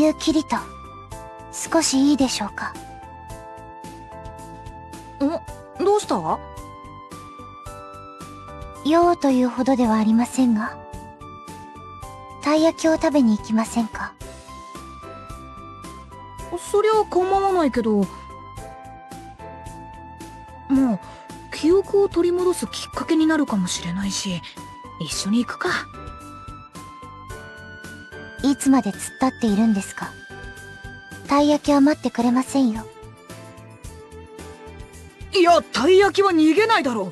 ゆっきりと少しいいでしょうか？ん？どうした？用というほどではありませんがたい焼きを食べに行きませんか？そりゃ構わないけどまあ記憶を取り戻すきっかけになるかもしれないし一緒に行くかいつまで突っ立っているんですか？たい焼きは待ってくれませんよ。いやたい焼きは逃げないだろう。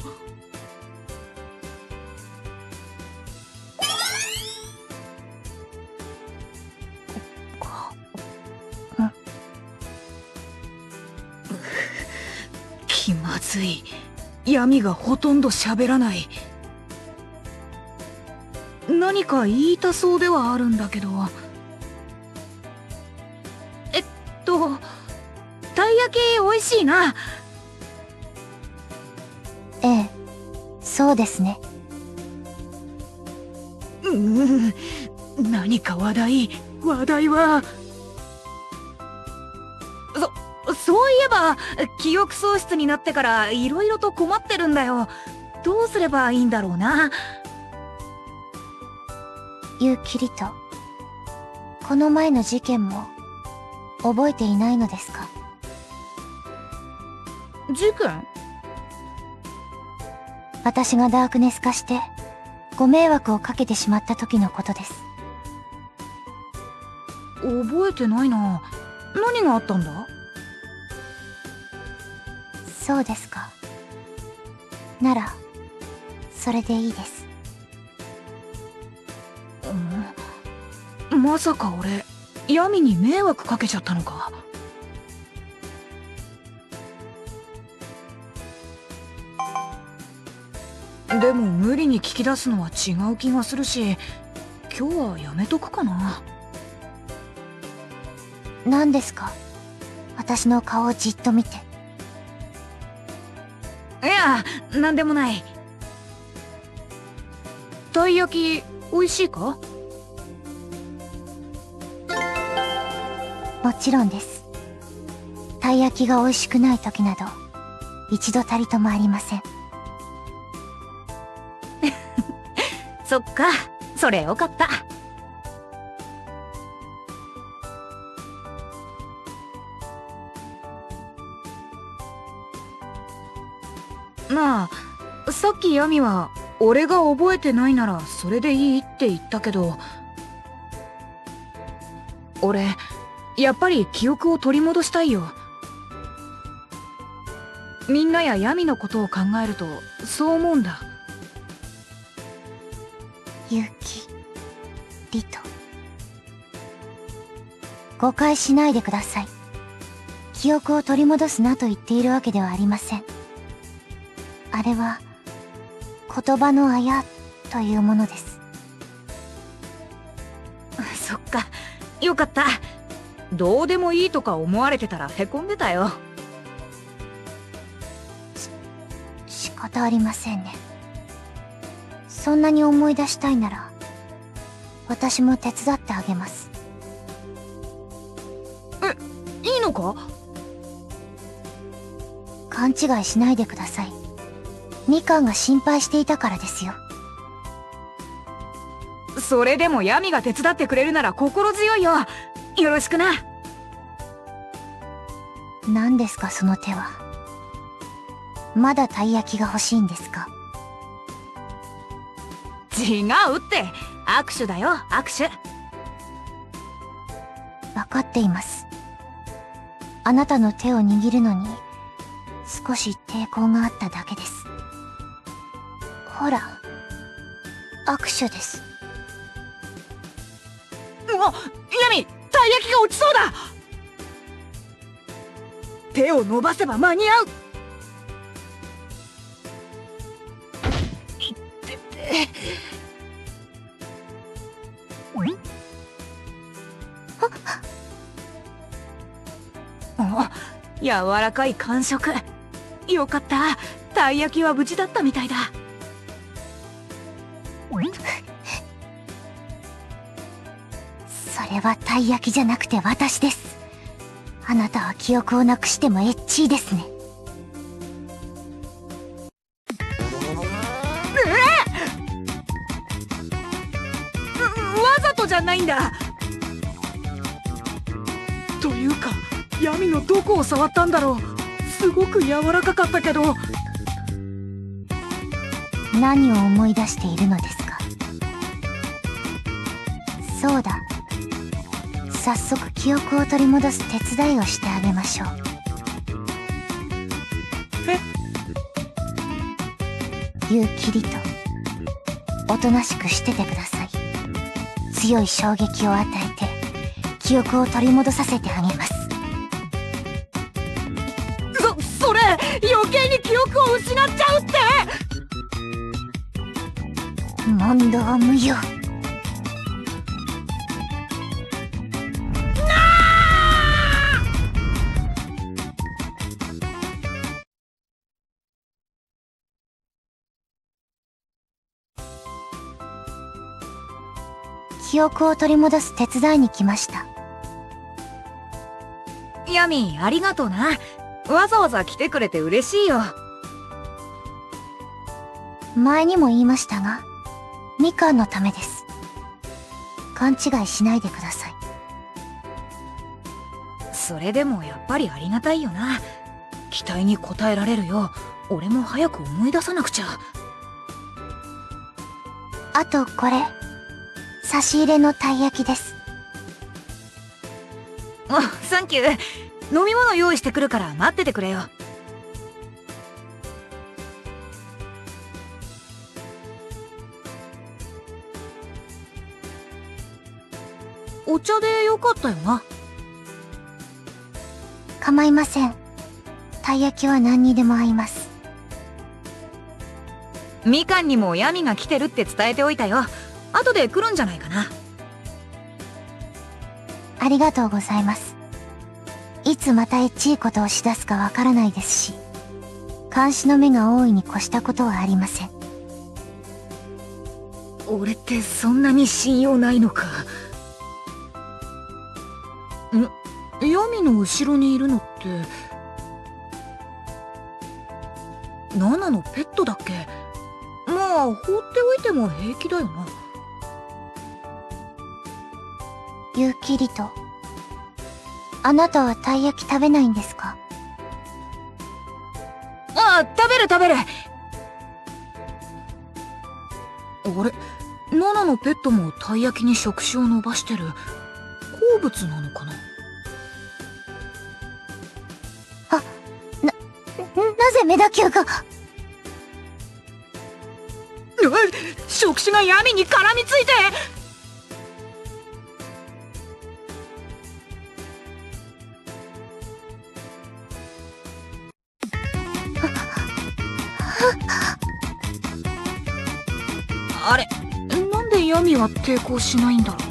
気まずい。闇がほとんど喋らない何か言いたそうではあるんだけど。えっとたい焼き美味しいな。ええそうですね。うーん何か話題話題は。そそういえば記憶喪失になってから色々と困ってるんだよ。どうすればいいんだろうなゆっきりとこの前の事件も覚えていないのですか？事件？私がダークネス化してご迷惑をかけてしまった時のことです。覚えてないな。何があったんだ？そうですか。ならそれでいいですまさか俺闇に迷惑かけちゃったのか？でも無理に聞き出すのは違う気がするし今日はやめとくかな。何ですか？私の顔をじっと見て。いや何でもない。たい焼き美味しいか？もちろんです。たい焼きが美味しくない時など一度たりともありません。そっかそれよかった。なあさっきヤミは俺が覚えてないならそれでいいって言ったけど俺やっぱり記憶を取り戻したいよ。みんなやヤミのことを考えるとそう思うんだ。ゆきりと誤解しないでください。記憶を取り戻すなと言っているわけではありません。あれは言葉のあやというものです。そっか。よかったどうでもいいとか思われてたらへこんでたよ。仕方ありませんね。そんなに思い出したいなら私も手伝ってあげます。いいのか？勘違いしないでください。みかんが心配していたからですよ。それでもヤミが手伝ってくれるなら心強いよよろしくな。何ですかその手は。まだたい焼きが欲しいんですか？違うって。握手だよ握手。分かっています。あなたの手を握るのに少し抵抗があっただけです。ほら握手です。うわヤミたい焼きが落ちそうだ。手を伸ばせば間に合う。いってて。あ柔らかい感触。よかった。たい焼きは無事だったみたいだ。たい焼きじゃなくて私です。あなたは記憶をなくしてもエッチーですね。わざとじゃないんだ。というか闇のどこを触ったんだろう。すごく柔らかかったけど。何を思い出しているのですか？そうだ早速記憶を取り戻す手伝いをしてあげましょう。ゆうきりとおとなしくしててください。強い衝撃を与えて記憶を取り戻させてあげます。そそれ余計に記憶を失っちゃうって！問答無用記憶を取り戻す手伝いに来ました。ヤミありがとうな。わざわざ来てくれて嬉しいよ。前にも言いましたがみかんのためです。勘違いしないでください。それでもやっぱりありがたいよな。期待に応えられるよう俺も早く思い出さなくちゃ。あとこれ差し入れのたい焼きです。あサンキュー。飲み物用意してくるから待っててくれよ。お茶でよかったよな。構いません。たい焼きは何にでも合います。みかんにもヤミが来てるって伝えておいたよ後で来るんじゃないかな。ありがとうございます。いつまたエッチいことをしだすかわからないですし監視の目が大いに越したことはありません。俺ってそんなに信用ないのか。ん？ヤミの後ろにいるのってナナのペットだっけ？まあ放っておいても平気だよなゆうきりと。あなたはたい焼き食べないんですか？ああ食べる食べる。あれ？ナナのペットもたい焼きに触手を伸ばしてる。好物なのかな？なぜメダキューが触手が闇に絡みついては抵抗しないんだろう。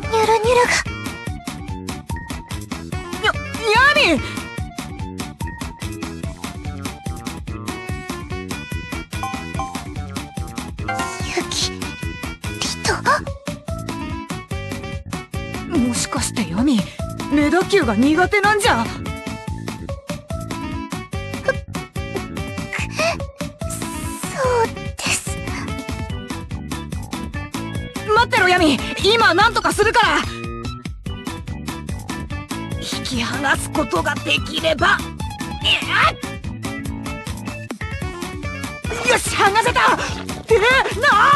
ニュルニュルが。やもしかして闇メダキューが苦手なんじゃ闇今何とかするから。引き離すことができれば。よし剥がせた。えなあ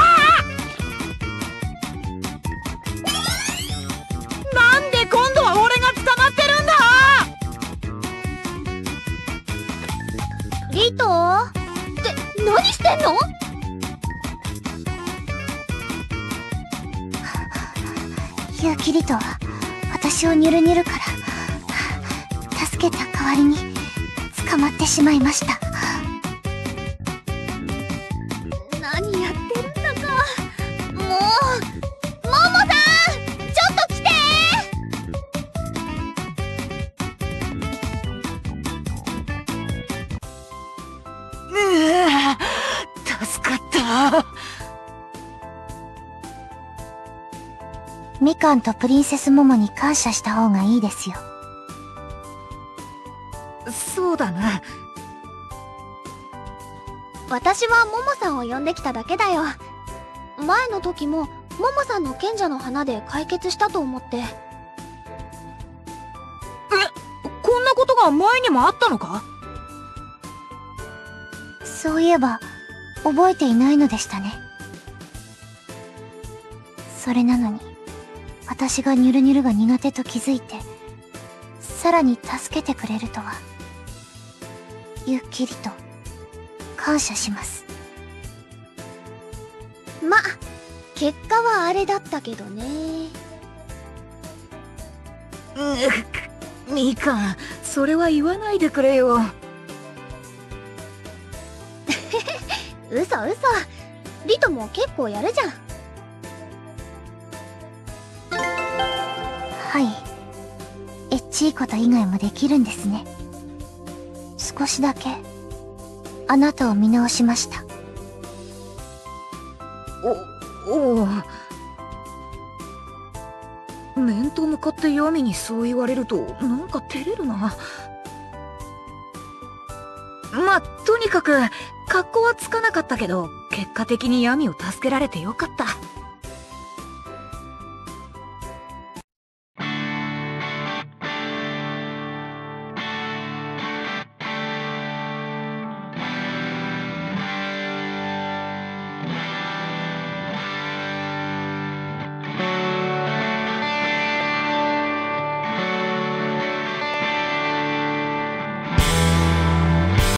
なんで今度は俺が捕まってるんだ。リトって何してんの？キリトは私をニュルニュルから助けた代わりに捕まってしまいました。みかんとプリンセスモモに感謝した方がいいですよ。そうだな。私はモモさんを呼んできただけだよ。前の時も、モモさんの賢者の花で解決したと思って。え、こんなことが前にもあったのか？そういえば、覚えていないのでしたね。それなのに、私がニュルニュルが苦手と気づいて、さらに助けてくれるとは、ゆっきりと、感謝します。ま、結果はあれだったけどね。うみかん、それは言わないでくれよ。嘘嘘。リトも結構やるじゃん。はい。こと以外もできるんですね。少しだけ、あなたを見直しました。お、おう。面と向かってヤミにそう言われると、なんか照れるな。まあ、とにかく、格好はつかなかったけど、結果的にヤミを助けられてよかった。